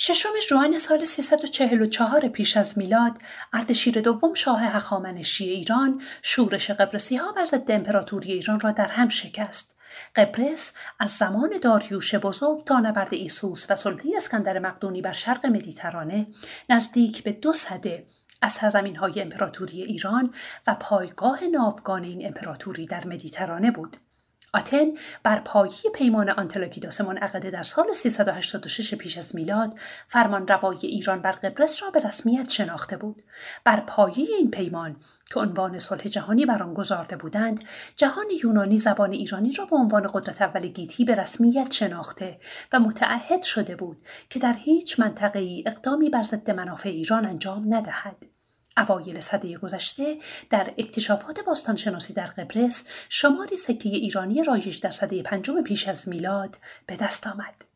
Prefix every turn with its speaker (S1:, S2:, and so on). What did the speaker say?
S1: ششم جوان سال 344 پیش از میلاد اردشیر دوم شاه هخامنشی ایران شورش قبرسی ها بر ضد امپراتوری ایران را در هم شکست. قبرس از زمان داریوش بزرگ تا نبرد ایسوس و سلطه اسکندر مقدونی بر شرق مدیترانه نزدیک به دو صده از سرزمین های امپراتوری ایران و پایگاه ناوگان این امپراتوری در مدیترانه بود. آتن بر پایه پیمان آنتلاکیداس منعقده در سال 386 پیش از میلاد فرمان روای ایران بر قبرس را به رسمیت شناخته بود. بر پایه این پیمان که عنوان صلح جهانی بر آن گذارده بودند جهان یونانی زبان ایرانی را به عنوان قدرت اول گیتی به رسمیت شناخته و متعهد شده بود که در هیچ منطقه ای اقدامی بر ضد منافع ایران انجام ندهد. اوایل صده گذشته در اکتشافات باستانشناسی در قبرس شماری سکه ایرانی رایج در صده پنجم پیش از میلاد به دست آمد.